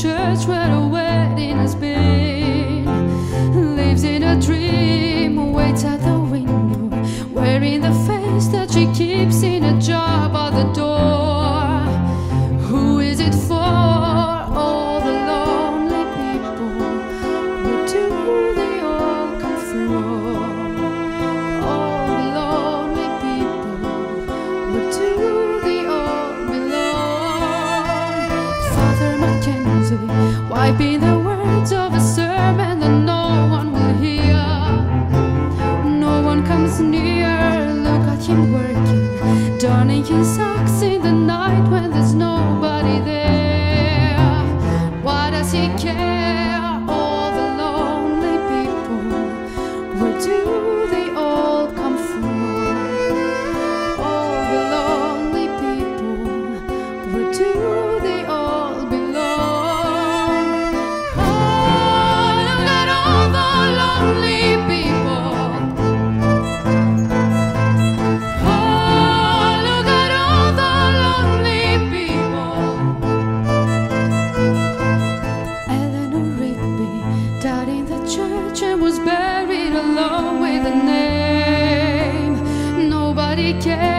church where the wedding has been. Lives in a dream, waits at the window, wearing the face that she keeps in a jar by the door. Who is it for? might be the words of a sermon that no one will hear. No one comes near. Look at him working, donning his socks in the night when there's no. Nobody